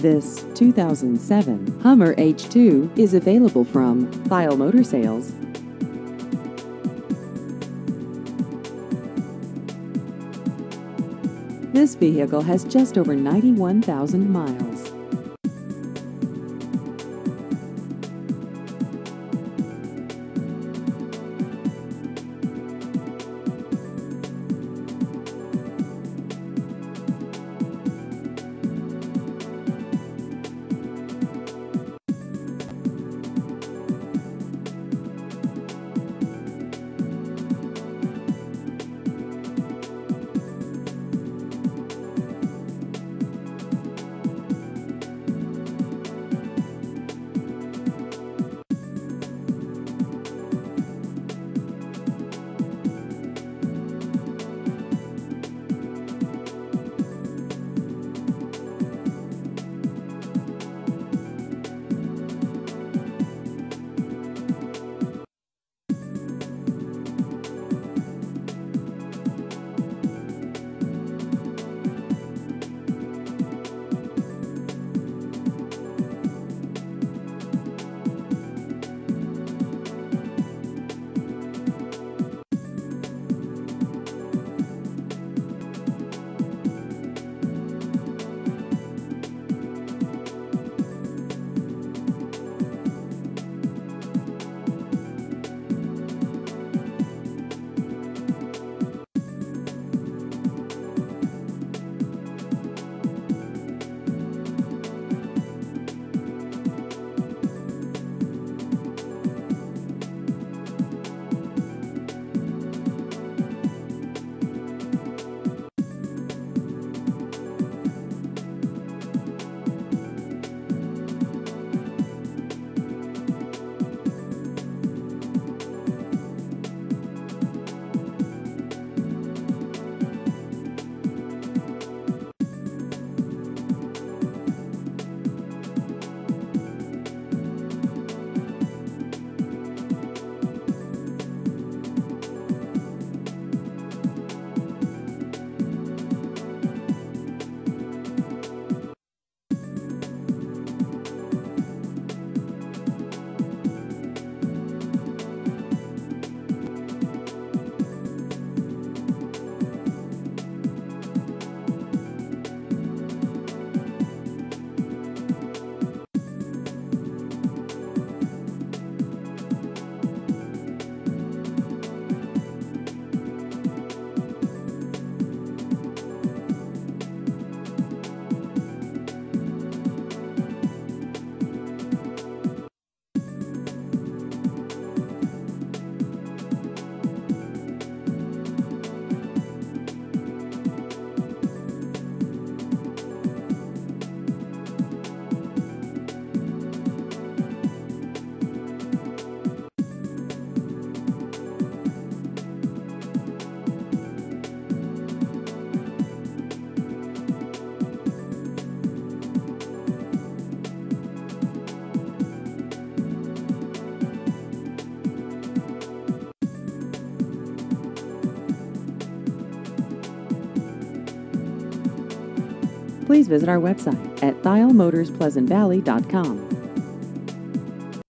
This 2007 Hummer H2 is available from Thiel Motor Sales. This vehicle has just over 91,000 miles. Please visit our website at thielmotorspleasantvalley.com.